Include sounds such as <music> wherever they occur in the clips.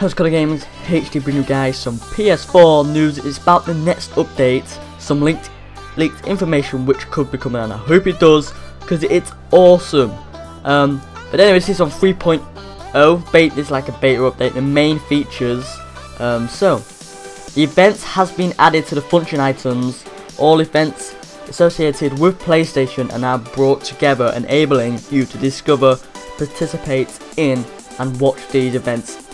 How's Colour Games HD bring you guys some PS4 news. It's about the next update, some leaked leaked information which could be coming. I hope it does because it's awesome. Um, but anyway, this is on 3.0. Bait is like a beta update. The main features. Um, so, the events has been added to the function items. All events associated with PlayStation are now brought together, enabling you to discover, participate in, and watch these events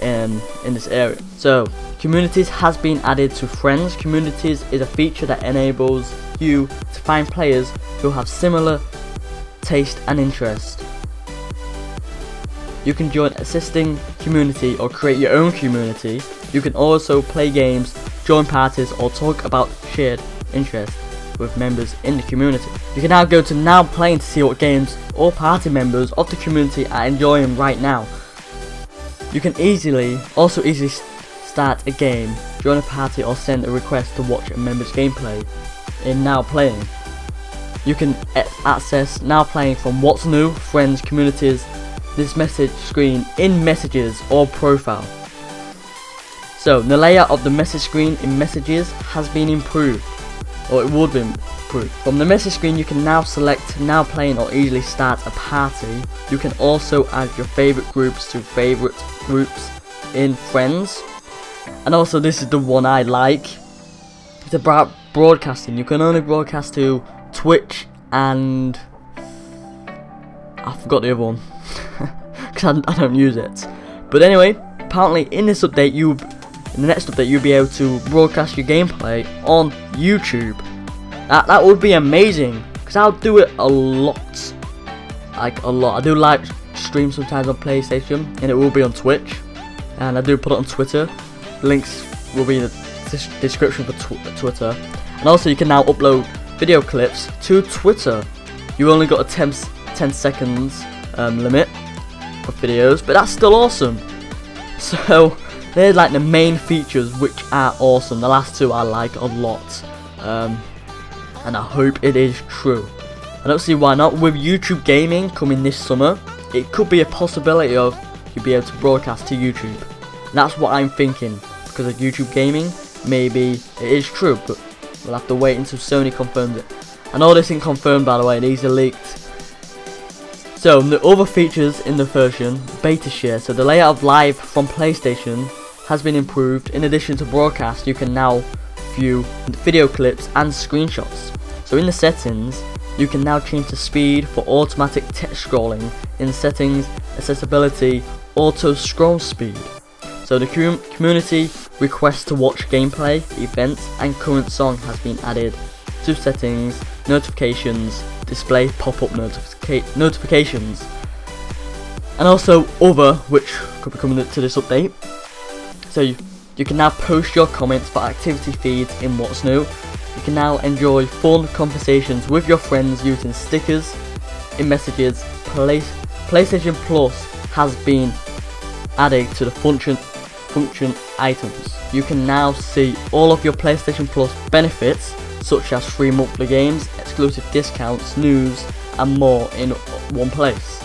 in, in this area. So, communities has been added to friends. Communities is a feature that enables you to find players who have similar taste and interest. You can join assisting community or create your own community. You can also play games, join parties or talk about shared interests with members in the community. You can now go to now playing to see what games or party members of the community are enjoying right now. You can easily, also easily start a game, join a party or send a request to watch a member's gameplay in Now Playing. You can access Now Playing from What's New, Friends, Communities, this message screen in Messages or Profile. So, the layout of the message screen in Messages has been improved, or it would be improved. From the message screen you can now select Now Playing or easily start a party. You can also add your favourite groups to favourite groups in Friends. And also this is the one I like. It's about broadcasting. You can only broadcast to Twitch and I forgot the other one <laughs> because I, I, don't use it. But anyway, apparently in this update, you in the next update you'll be able to broadcast your gameplay on YouTube. That that would be amazing because I'll do it a lot, like a lot. I do live stream sometimes on PlayStation and it will be on Twitch, and I do put it on Twitter. Links will be in the description for tw Twitter, and also you can now upload video clips to Twitter. You only got a 10 10 seconds um, limit for videos, but that's still awesome. <laughs> So, they're like the main features which are awesome. The last two I like a lot. Um, and I hope it is true. I don't see why not. With YouTube Gaming coming this summer, it could be a possibility of you be able to broadcast to YouTube. And that's what I'm thinking. Because of YouTube Gaming, maybe it is true, but we'll have to wait until Sony confirms it. I know this isn't confirmed by the way, these are leaked so the other features in the version, beta share, so the layout of live from PlayStation has been improved. In addition to broadcast, you can now view video clips and screenshots. So in the settings, you can now change the speed for automatic text scrolling in settings, accessibility, auto scroll speed. So the community request to watch gameplay, events and current song has been added to settings, notifications, display pop-up notifica notifications. And also other, which could be coming to this update. So you, you can now post your comments for activity feeds in What's New. You can now enjoy fun conversations with your friends using stickers in messages. Play, PlayStation Plus has been added to the function function items. You can now see all of your PlayStation Plus benefits such as free monthly games, exclusive discounts, news and more in one place.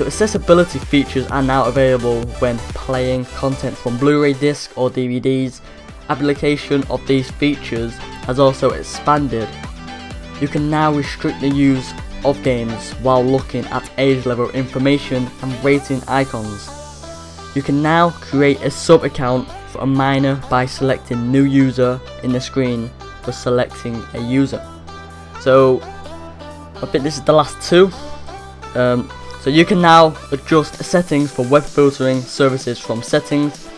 So accessibility features are now available when playing content from Blu-ray discs or DVDs. Application of these features has also expanded. You can now restrict the use of games while looking at age level information and rating icons. You can now create a sub account for a minor by selecting new user in the screen for selecting a user. So I think this is the last two. Um, so you can now adjust settings for web filtering services from settings,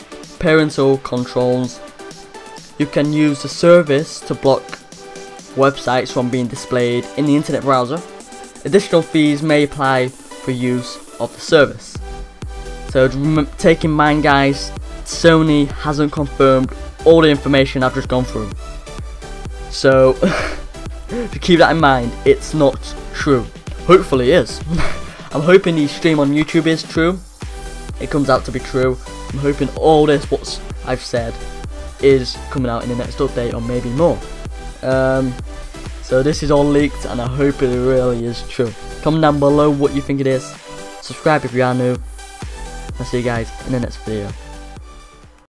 parental controls. You can use the service to block websites from being displayed in the internet browser. Additional fees may apply for use of the service. So take in mind guys, Sony hasn't confirmed all the information I've just gone through. So, <laughs> to keep that in mind, it's not true. Hopefully it is. <laughs> I'm hoping the stream on YouTube is true. It comes out to be true. I'm hoping all this, what I've said, is coming out in the next update or maybe more. Um, so this is all leaked and I hope it really is true. Comment down below what you think it is. Subscribe if you are new. I'll see you guys in the next video.